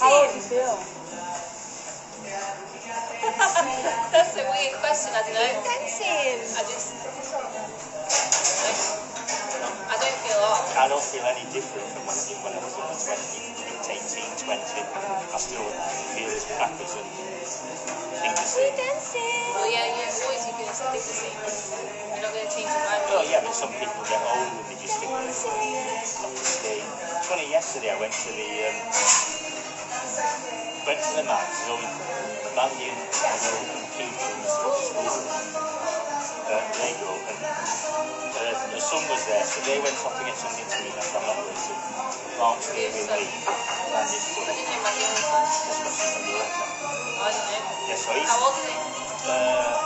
How do you feel? That's a weird question, I don't know. I just. I don't feel. I don't feel any different from when I when I was under 20, 18, 20. I still feel as the same. Well, yeah, yeah, always you're going to think the same. You're not going to change Oh yeah, but some people get old and they just think to stay. It's funny, yesterday I went to the um, went to the Mandy and I know and Peter and the school uh, they go and uh, the son was there, so they went off to get something to eat after I'm not going to. Mark stayed with me. And this What was did you imagine? just got some of don't so he's How old is he? uh,